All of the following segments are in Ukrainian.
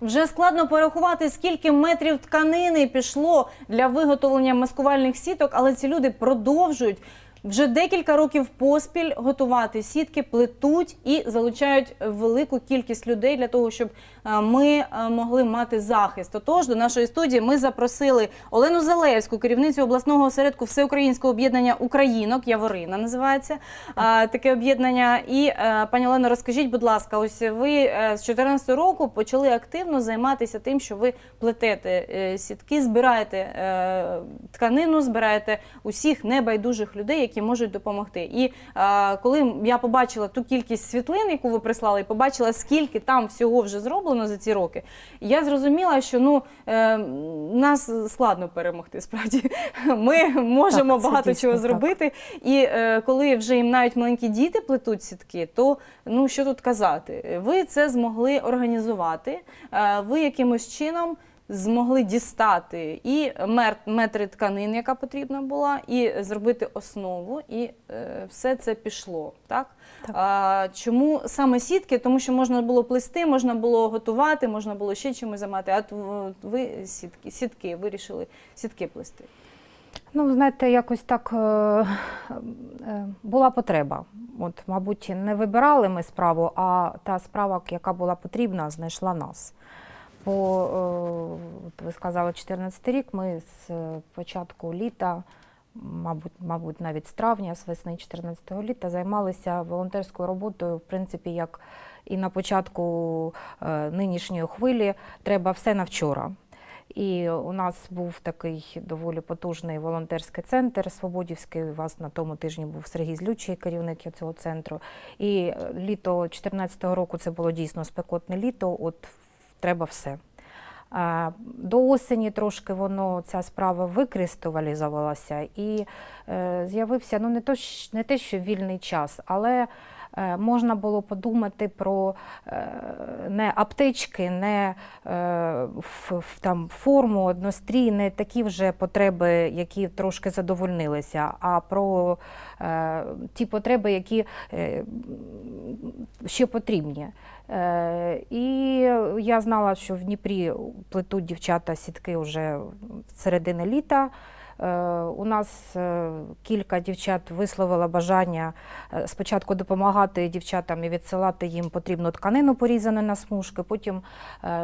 Вже складно порахувати, скільки метрів тканини пішло для виготовлення маскувальних сіток, але ці люди продовжують. Вже декілька років поспіль готувати сітки, плетуть і залучають велику кількість людей для того, щоб е, ми е, могли мати захист. Отож, до нашої студії ми запросили Олену Залевську, керівницю обласного осередку Всеукраїнського об'єднання Українок. Яворина називається а, таке об'єднання. І е, пані Олено, розкажіть, будь ласка, ось ви е, з 14 року почали активно займатися тим, що ви плетете е, сітки, збираєте е, тканину, збираєте усіх небайдужих людей, які можуть допомогти. І е, коли я побачила ту кількість світлин, яку ви прислали, і побачила, скільки там всього вже зроблено за ці роки, я зрозуміла, що ну е, нас складно перемогти. Справді ми можемо Так, багато дійсно чого так. зробити. І е, коли вже їм навіть маленькі діти плетуть сітки, то ну що тут казати? Ви це змогли організувати. Е, ви якимось чином змогли дістати і метри тканин, яка потрібна була, і зробити основу, і е, все це пішло. Так? Так. А, чому саме сітки? Тому що можна було плести, можна було готувати, можна було ще чимось займати. А ви сітки, сітки вирішили сітки плести. Ну, знаєте, якось так е, е, була потреба. От, мабуть, не вибирали ми справу, а та справа, яка була потрібна, знайшла нас. Бо, е, от ви сказали, 14 рік ми з е, початку літа, мабуть, мабуть, навіть з травня, з весни 14-го літа, займалися волонтерською роботою, в принципі, як і на початку е, нинішньої хвилі, треба все на вчора. І у нас був такий доволі потужний волонтерський центр Свободівський. У вас на тому тижні був Сергій Злючий, керівник цього центру. І літо 2014 року це було дійсно спекотне літо. От треба все. До осені трошки воно ця справа викристалізувалася і е, з'явився ну не то не те, що вільний час, але можна було подумати про е, не аптечки, не е, там форму, однострій, не такі вже потреби, які трошки задовольнилися, а про е, ті потреби, які е, ще потрібні. Е, І я знала, що в Дніпрі плетуть дівчата сітки вже середини літа. Е, У нас е, кілька дівчат висловило бажання е, спочатку допомагати дівчатам і відсилати їм потрібну тканину порізану на смужки. Потім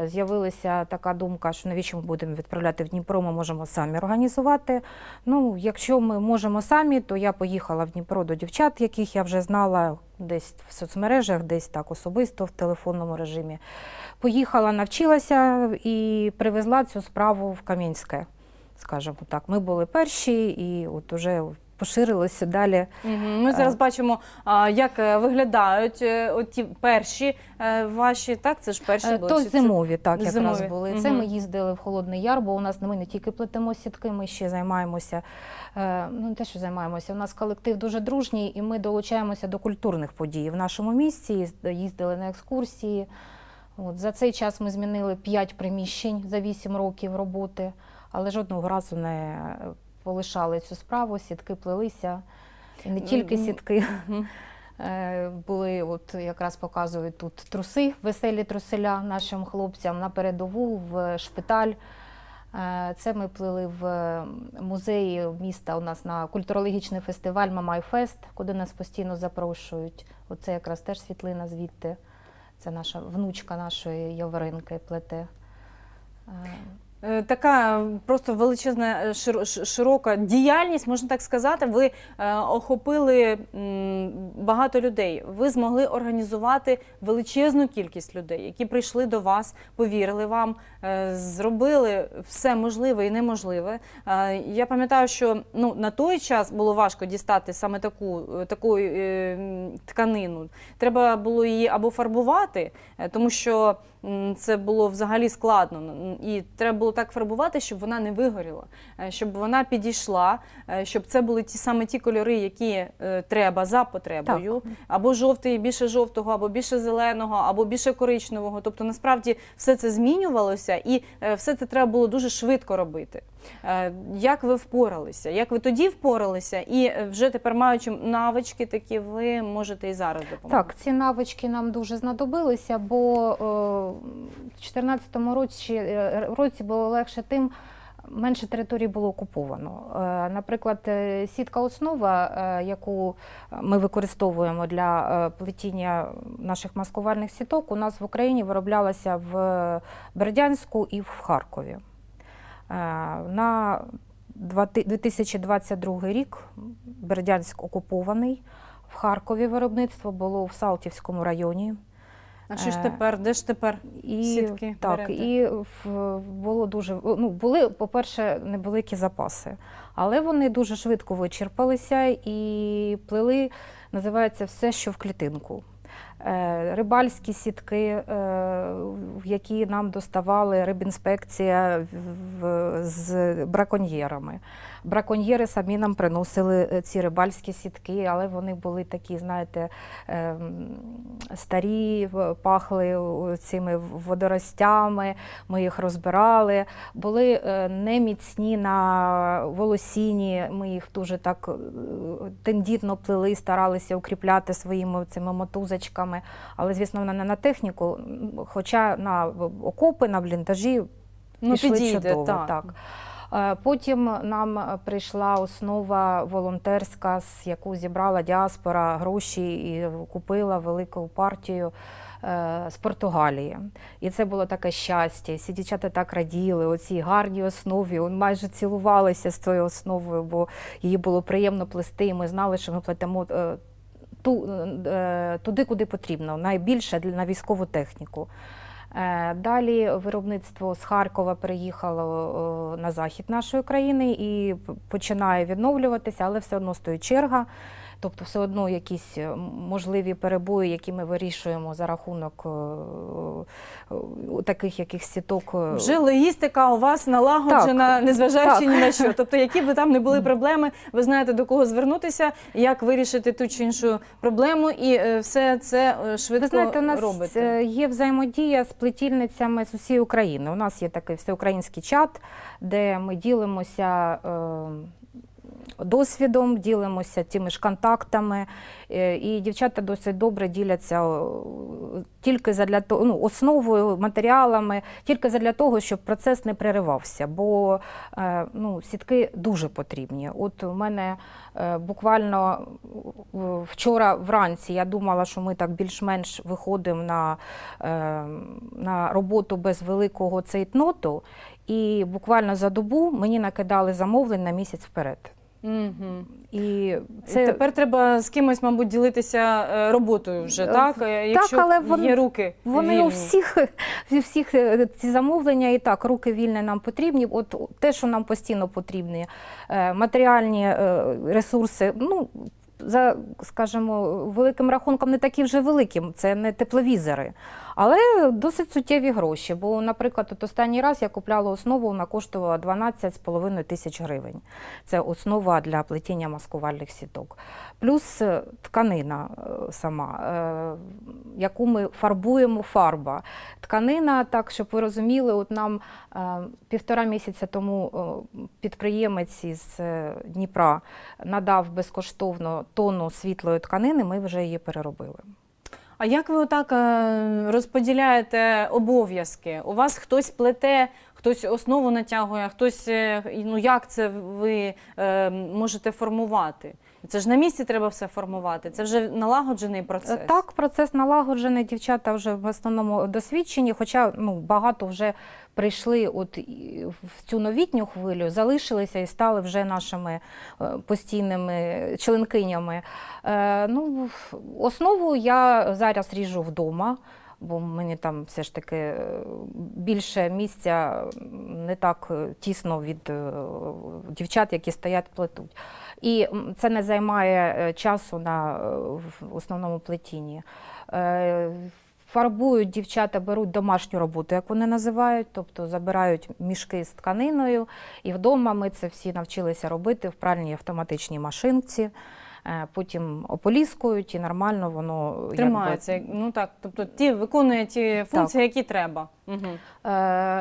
з'явилася така думка, що навіщо ми будемо відправляти в Дніпро, ми можемо самі організувати. Ну, якщо ми можемо самі, то я поїхала в Дніпро до дівчат, яких я вже знала десь в соцмережах, десь так особисто в телефонному режимі. Поїхала, навчилася і привезла цю справу в Кам'янське, скажімо так. Ми були перші, і от уже поширилося далі. Ми зараз бачимо, як е, виглядають е, оті перші е, ваші, так? Це ж перші Е, були. То чи це- зимові, так якраз Зимові. були. Це Мгм. ми їздили в Холодний Яр, бо у нас ми не тільки плетемо сітки, ми ще займаємося. е, Ну, не те, що займаємося. У нас колектив дуже дружній, і ми долучаємося до культурних подій в нашому місті. Їздили на екскурсії. От, за цей час ми змінили 5 приміщень за 8 років роботи, але жодного разу не полишали цю справу, сітки плелися. І не тільки сітки. Е, Були, от якраз показують тут труси, веселі труселя нашим хлопцям на передову, в шпиталь. Е, Це ми плели в музеї міста. У нас на культурологічний фестиваль Мамайфест, куди нас постійно запрошують. Оце якраз теж світлина звідти. Це наша внучка нашої Яворинки плете. Е, Така просто величезна е, широка діяльність, можна так сказати. Ви е, охопили багато людей. Ви змогли організувати величезну кількість людей, які прийшли до вас, повірили вам, зробили все можливе і неможливе. Я пам'ятаю, що ну на той час було важко дістати саме таку, таку тканину. Треба було її або фарбувати, тому що це було взагалі складно. І треба було так фарбувати, щоб вона не вигоріла, е, щоб вона підійшла, е, щоб це були ті саме ті кольори, які е, треба за потребою. Або жовтий, більше жовтого, або більше зеленого, або більше коричневого. Тобто, насправді все це змінювалося, і все це треба було дуже швидко робити. Е, Як ви впоралися? Як ви тоді впоралися? І е, вже тепер маючи навички такі, ви можете і зараз допомагати? Так, ці навички нам дуже знадобилися, бо е, в 2014 році, році було легше тим, менше територій було окуповано. Наприклад, сітка основа, яку ми використовуємо для плетіння наших маскувальних сіток, у нас в Україні вироблялася в Бердянську і в Харкові. Е, На 2022 рік Бердянськ окупований. В Харкові виробництво було в Салтівському районі. А що ж Е, тепер? Де ж тепер? І, Сітки так, берете? і в- було дуже ну, були, по-перше, невеликі запаси, але вони дуже швидко вичерпалися і плели, називається все, що в клітинку. Е, Рибальські сітки, е, які нам доставали рибінспекція з браконьєрами. Браконьєри самі нам приносили е, ці рибальські сітки, але вони були такі, знаєте, ем, старі, пахли цими водоростями, ми їх розбирали. Були неміцні на волосіні, ми їх дуже так тендітно плели, старалися укріпляти своїми цими мотузочками. Але, звісно, вона не на техніку, хоча на окопи, на бліндажі Ну, пішли підійде, чудово. так. так. Е, Потім нам е, прийшла основа волонтерська, з яку зібрала діаспора гроші і купила велику партію е, з Португалії. І це було таке щастя. Всі дівчата так раділи, оцій гарній основі. Майже цілувалися з тою основою, бо її було приємно плести. І ми знали, що ми плетемо. Ту- е, туди, куди потрібно, найбільше на військову техніку. Е, Далі виробництво з Харкова переїхало е, на захід нашої країни і починає відновлюватися, але все одно стоїть черга. Тобто, все одно якісь е, можливі перебої, які ми вирішуємо за рахунок е, е, таких якихось сіток. Вже логістика у вас налагоджена, незважаючи так. ні на що. Тобто, які б там не були проблеми, ви знаєте до кого звернутися, як вирішити ту чи іншу проблему, і все це швидко Ви знаєте, у нас робите. є взаємодія з плетільницями з усієї України. У нас є такий всеукраїнський чат, де ми ділимося. Досвідом ділимося тими ж контактами, е, і дівчата досить добре діляться тільки задля того, ну, основою, матеріалами, тільки задля того, щоб процес не переривався. Бо е, ну, сітки дуже потрібні. От у мене е, буквально вчора вранці я думала, що ми так більш-менш виходимо на, на роботу без великого цейтноту, і буквально за добу мені накидали замовлень на місяць вперед. Угу. І Це... Тепер треба з кимось, мабуть, ділитися е, роботою вже, Е, так? Е, Якщо але вони- є руки Вони вільні. у всіх, у всіх ці замовлення і так, руки вільні нам потрібні. От те, що нам постійно потрібні, матеріальні ресурси, ну. За, скажімо, великим рахунком не такі вже великим, це не тепловізори, але досить суттєві гроші. Бо, наприклад, от останній раз я купляла основу, вона коштувала 12,5 тисяч гривень. Це основа для плетіння маскувальних сіток. Плюс е, тканина е, сама, е, яку ми фарбуємо фарба. Тканина, так, щоб ви розуміли, от нам півтора місяця тому підприємець із Дніпра надав безкоштовно тонну світлої тканини, ми вже її переробили. А як ви отак е, розподіляєте обов'язки? У вас хтось плете, хтось основу натягує, хтось е, ну як це ви е, можете формувати? Це ж на місці треба все формувати. Це вже налагоджений процес. Так, процес налагоджений. Дівчата вже в основному досвідчені, хоча ну, багато вже прийшли от в цю новітню хвилю, залишилися і стали вже нашими е, постійними членкинями. Е, Ну, основу я зараз ріжу вдома. Бо мені там все ж таки е, більше місця не так е, тісно від е, дівчат, які стоять плетуть. І це не займає е, часу на е, в основному плетінні. Е, Фарбують дівчата, беруть домашню роботу, як вони називають, тобто забирають мішки з тканиною. І вдома ми це всі навчилися робити в пральній автоматичній машинці. потім ополіскують і нормально воно якби, Тримається. Ну так, тобто ті виконує ті функції, які треба. Угу.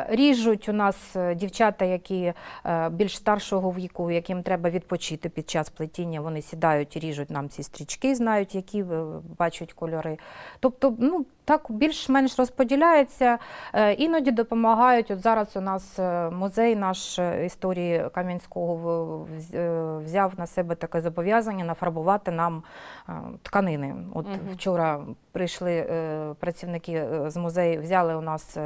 Ріжуть у нас е, дівчата, які е, більш старшого віку, яким треба відпочити під час плетіння. Вони сідають ріжуть нам ці стрічки, знають, які бачать кольори. Тобто, ну так більш-менш розподіляється. Іноді допомагають. От зараз у нас музей наш історії Кам'янського взяв на себе таке зобов'язання нафарбувати нам тканини. От Мгм. вчора прийшли працівники з музею, взяли у нас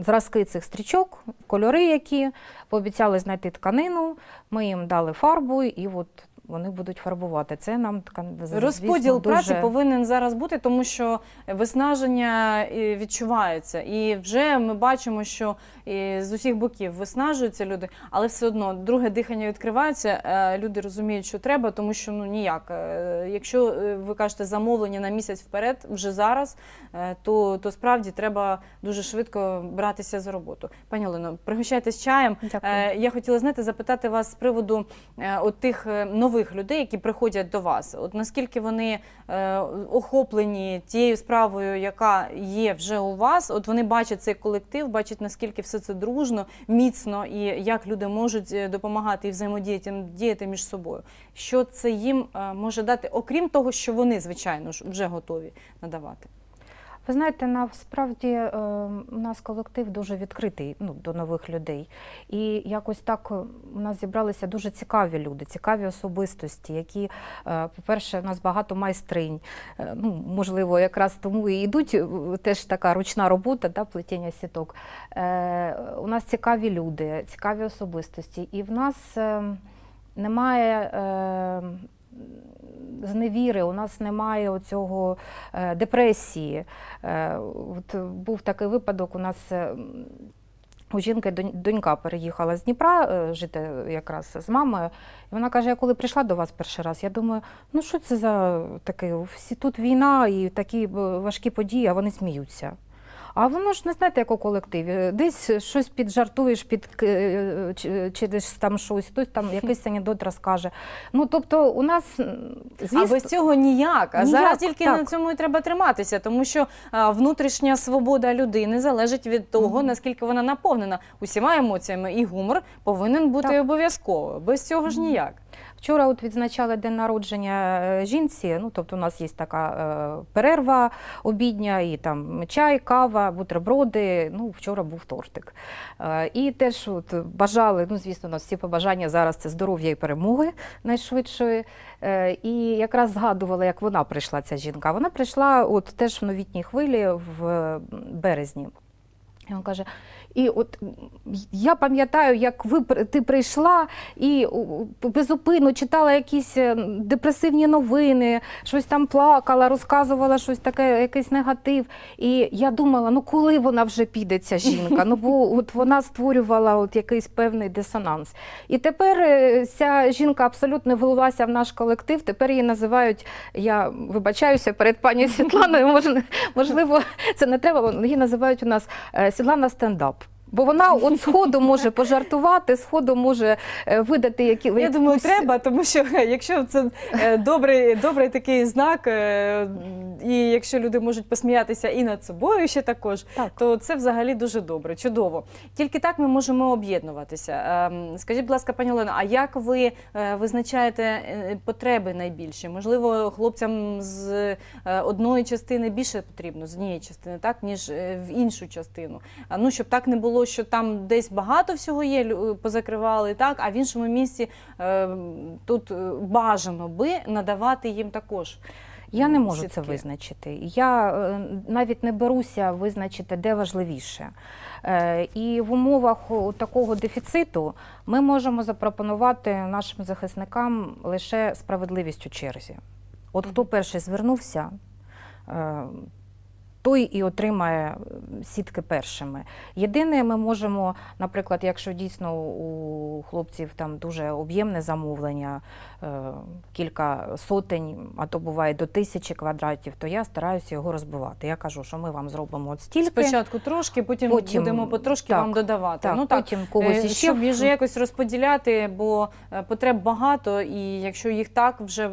зразки цих стрічок, кольори, які пообіцяли знайти тканину. Ми їм дали фарбу, і от вони будуть фарбувати. Це нам звісно, Розподіл дуже... праці повинен зараз бути, тому що виснаження е, відчувається. І вже ми бачимо, що е, з усіх боків виснажуються люди, але все одно друге дихання відкривається. е, Люди розуміють, що треба, тому що ну ніяк. Якщо ви кажете замовлення на місяць вперед, вже зараз, то, то справді треба дуже швидко братися за роботу. Пані Олено, пригощайтесь чаєм. Дякую. Я хотіла знати, запитати вас з приводу от тих е, нових людей, які приходять до вас. От наскільки вони е, охоплені тією справою, яка є вже у вас? От вони бачать цей колектив, бачать наскільки все це дружно, міцно і як люди можуть е, допомагати і взаємодіяти діяти між собою. Що це їм е, може дати, окрім того, що вони звичайно ж вже готові надавати. Ви знаєте, насправді е, у нас колектив дуже відкритий ну, до нових людей. І якось так е, у нас зібралися дуже цікаві люди, цікаві особистості, які, е, по-перше, у нас багато майстринь. Ну, можливо, якраз тому і йдуть теж така ручна робота, да, плетіння сіток. У нас цікаві люди, цікаві особистості. І в нас немає. Зневіри, у нас немає оцього е, депресії. Е, от був такий випадок, у нас е, у жінки донька переїхала з Дніпра жити якраз з мамою. І вона каже: я коли прийшла до вас перший раз, я думаю, ну що це за таке? Всі тут війна і такі важкі події, а вони сміються. А воно ж не знаєте, як у колективі. Десь щось піджартуєш, під е, чи, чи десь там щось, хтось там якийсь анекдот розкаже. Ну тобто, у нас м, А без цього ніяк. А Ніяк, зараз тільки так. на цьому і треба триматися, тому що внутрішня свобода людини залежить від того, Мгм. наскільки вона наповнена усіма емоціями, і гумор повинен бути Так. обов'язково. Без цього ж ніяк. Вчора от відзначали день народження е, жінці. Ну тобто, у нас є така е, перерва обідня, і там чай, кава, бутерброди. Ну, вчора був тортик. Е, і теж от бажали, ну звісно, у нас всі побажання зараз це здоров'я і перемоги найшвидшої. І якраз згадувала, як вона прийшла, ця жінка. Вона прийшла от теж в новітній хвилі в березні. І він каже: і от я пам'ятаю, як ви ти прийшла і безупинно читала якісь е, депресивні новини, щось там плакала, розказувала щось таке, якийсь негатив. І я думала, ну коли вона вже піде, ця жінка? Ну бо от вона створювала от якийсь певний дисонанс. І тепер е, ця жінка абсолютно влилася в наш колектив. Тепер її називають, я вибачаюся перед пані Світланою, можливо, це не треба. Її називають у нас aparece lá na stand-up. Бо вона от сходу може пожартувати, сходу може е, видати які Я думаю, треба, тому що якщо це е, добрий, добрий такий знак, е, і якщо люди можуть посміятися і над собою ще також, Так. то це взагалі дуже добре, чудово. Тільки так ми можемо об'єднуватися. Ем, Скажіть, будь ласка, пані Олено, а як ви е, визначаєте е, потреби найбільші? Можливо, хлопцям з е, одної частини більше потрібно, з однієї частини, так, ніж е, в іншу частину. А, Ну, щоб так не було, що там десь багато всього є, позакривали, так, а в іншому місці е, тут е, бажано би надавати їм також. Я не можу сітки. це визначити. Я е, навіть не беруся визначити, де важливіше. Е, І в умовах такого дефіциту ми можемо запропонувати нашим захисникам лише справедливість у черзі. От хто перший звернувся, е, той і отримає е, сітки першими. Єдине, ми можемо, наприклад, якщо дійсно у хлопців там дуже об'ємне замовлення, е, кілька сотень, а то буває до тисячі квадратів, то я стараюся його розбивати. Я кажу, що ми вам зробимо от стільки. Спочатку трошки, потім, Потім, будемо потрошки так, вам додавати. Так, ну так, потім когось Е, іще щоб їх же якось розподіляти, бо потреб багато, і якщо їх так вже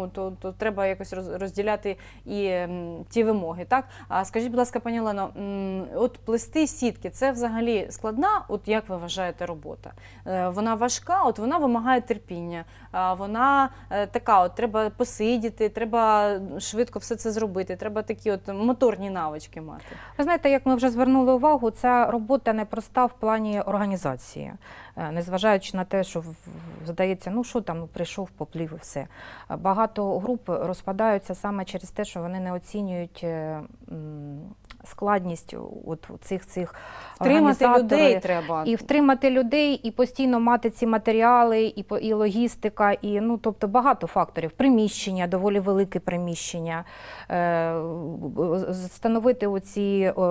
ну то, то треба якось розділяти і ті вимоги. Так а скажіть, будь ласка, пані Олено, м, от плести сітки це взагалі складна? От як ви вважаєте робота? Е, Вона важка, от вона вимагає терпіння. Вона е, така: от треба посидіти, треба швидко все це зробити. Треба такі от моторні навички мати. Ви знаєте, як ми вже звернули увагу, ця робота непроста в плані організації, Е, незважаючи на те, що здається, ну що там, прийшов, поплів і все. Е, Багато груп розпадаються саме через те, що вони не оцінюють е, складність от цих цих Втримати людей треба. І втримати людей, і постійно мати ці матеріали, і, по- і логістика, і ну тобто багато факторів. Приміщення, доволі велике приміщення, е, встановити оці е,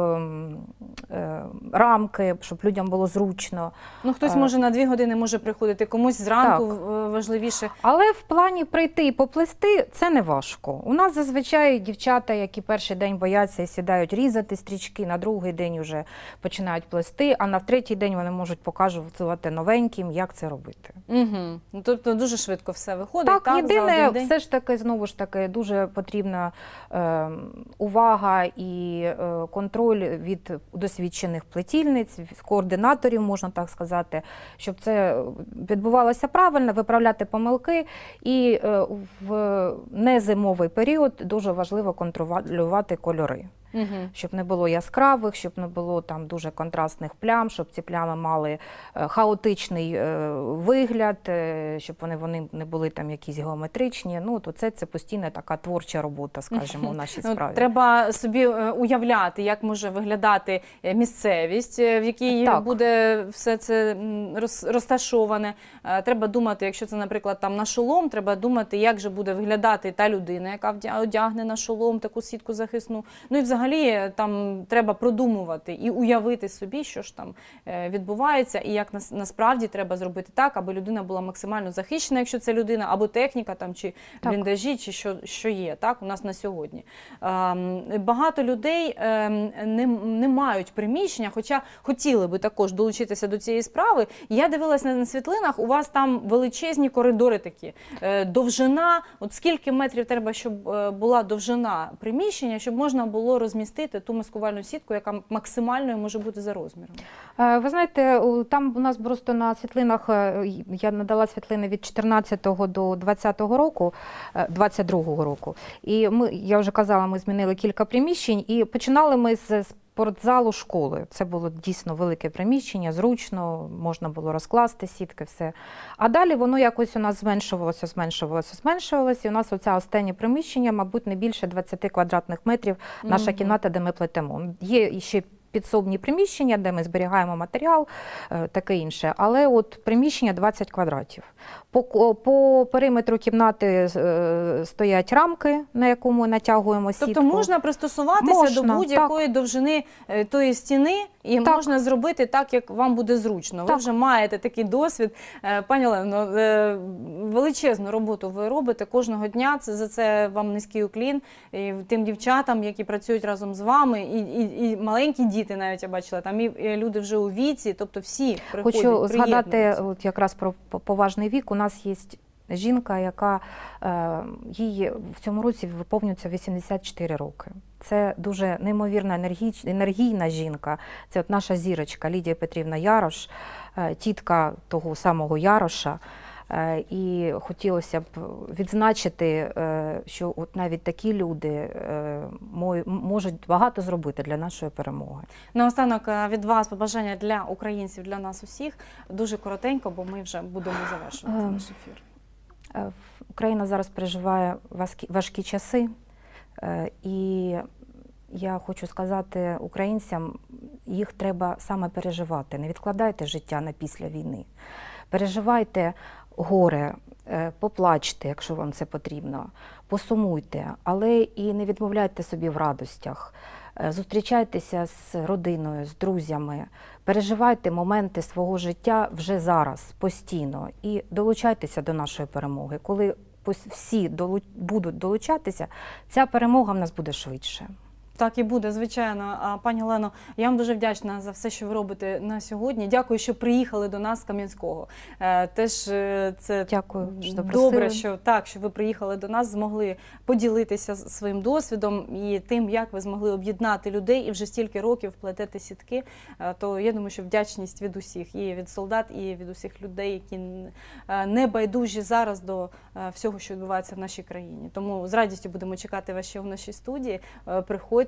е, рамки, щоб людям було зручно. Ну, хтось Е, може на дві години може приходити, комусь зранку Так. важливіше. Але в плані прийти і поплести це не важко. У нас зазвичай дівчата, які перший день бояться і сідають різати стрічки, на другий день вже починають плести, а на третій день вони можуть показувати новеньким, як це робити. Угу. Тобто дуже швидко все виходить. Так, за єдине, один день? все ж таки, знову ж таки, дуже потрібна е, увага і е, контроль від досвідчених плетільниць, координаторів, можна так сказати, щоб це відбувалося правильно, виправляти помилки. І е, в незимовий період дуже важливо контролювати кольори. Мгм. Щоб не було яскравих, щоб не було там дуже контрастних плям, щоб ці плями мали е, хаотичний е, вигляд, е, щоб вони, вони не були там якісь геометричні. Ну то це, це постійна така творча робота, скажімо, в нашій справі. треба собі уявляти, як може виглядати місцевість, в якій Так. буде все це розташоване. Треба думати, якщо це, наприклад, там на шолом, треба думати, як же буде виглядати та людина, яка одягне на шолом таку сітку захисну. Ну і взагалі е, там треба продумувати і уявити собі, що ж там е, відбувається, і як насправді треба зробити так, аби людина була максимально захищена, якщо це людина, або техніка там чи Так. бліндажі, чи що, що є так у нас на сьогодні. Ем, Багато людей ем, не, не мають приміщення, хоча хотіли би також долучитися до цієї справи. Я дивилася на, на світлинах. У вас там величезні коридори такі. Е, Довжина, от скільки метрів треба, щоб була довжина приміщення, щоб можна було розмістити ту маскувальну сітку, яка максимальною може бути за розміром. Е, Ви знаєте, там у нас просто на світлинах е, я надала світлини від 14 до 20 року, е, 22 року. І ми, я вже казала, ми змінили кілька приміщень і починали ми з спортзалу школи. Це було дійсно велике приміщення, зручно, можна було розкласти сітки, все. А далі воно якось у нас зменшувалося, зменшувалося, зменшувалося. І у нас оце останнє приміщення, мабуть, не більше 20 квадратних метрів наша Мгм. кімната, де ми плетемо. Є ще підсобні приміщення, де ми зберігаємо матеріал, е, таке інше. Але от приміщення 20 квадратів. По, по периметру кімнати е, стоять рамки, на якому натягуємо сітку. Тобто можна пристосуватися Можна, до будь-якої довжини е, тої стіни, і Так. можна зробити так, як вам буде зручно. Ви вже маєте такий досвід. Е, Пані Олено, е, величезну роботу ви робите кожного дня. Це за це вам низький уклін і тим дівчатам, які працюють разом з вами, і, і, і маленькі діти, навіть я бачила, там і, і люди вже у віці, тобто всі приходять. Хочу згадати от якраз про поважний вік. У нас є жінка, яка е, їй в цьому році виповнюється 84 роки. Це дуже неймовірна енергіч, енергійна жінка. Це от наша зірочка Лідія Петрівна Ярош, е, тітка того самого Яроша. Е, І хотілося б відзначити, що от навіть такі люди можуть багато зробити для нашої перемоги. Наостанок від вас побажання для українців, для нас усіх. Дуже коротенько, бо ми вже будемо завершувати наш ефір. Е, Україна зараз переживає важкі, часи, е, і я хочу сказати українцям, їх треба саме переживати. Не відкладайте життя на після війни. Переживайте горе, Поплачте, якщо вам це потрібно, посумуйте, але і не відмовляйте собі в радостях. Е, Зустрічайтеся з родиною, з друзями, переживайте моменти свого життя вже зараз, постійно, і долучайтеся до нашої перемоги. Коли всі будуть долучатися, ця перемога в нас буде швидше. Так і буде, звичайно. А пані Олено, я вам дуже вдячна за все, що ви робите на сьогодні. Дякую, що приїхали до нас з Кам'янського. Е, Теж е, це Дякую, що добре, що так, що ви приїхали до нас, змогли поділитися своїм досвідом і тим, як ви змогли об'єднати людей і вже стільки років плетете сітки. Е, То я думаю, що вдячність від усіх, і від солдат, і від усіх людей, які не байдужі зараз до всього, що відбувається в нашій країні. Тому з радістю будемо чекати вас ще в нашій студії. Е,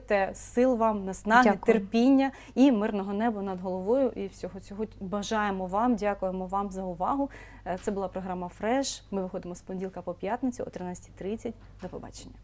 Приходьте, сил вам, наснаги, Дякую. терпіння і мирного неба над головою. І всього цього бажаємо вам. Дякуємо вам за увагу. Е, Це була програма Фреш. Ми виходимо з понеділка по п'ятницю о 13.30. До побачення.